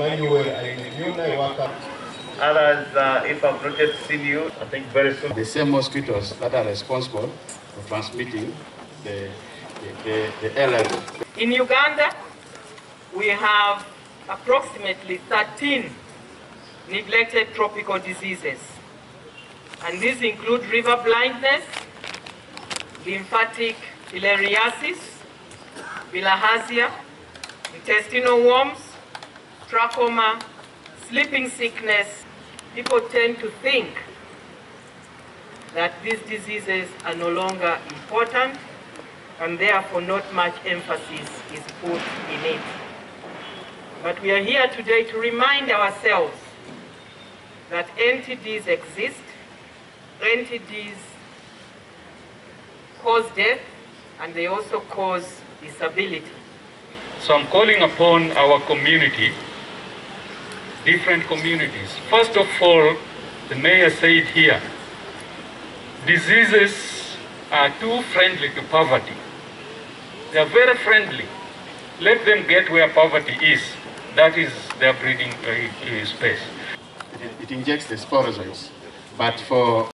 Manuel Ayuniuna Waka. Others, uh, if I've not yet seen you, I think very soon. The same mosquitoes that are responsible for transmitting the, the, the, the allergy. In Uganda, we have approximately 13 neglected tropical diseases. And these include river blindness, lymphatic filariasis, bilharzia, intestinal worms, trachoma, sleeping sickness. People tend to think that these diseases are no longer important and therefore not much emphasis is put in it. But we are here today to remind ourselves that NTDs exist, NTDs cause death, and they also cause disability. So I'm calling upon our community, different communities. First of all, the mayor said here, diseases are too friendly to poverty. They are very friendly. Let them get where poverty is. That is their breeding uh, space. It, injects the sporozoites. But for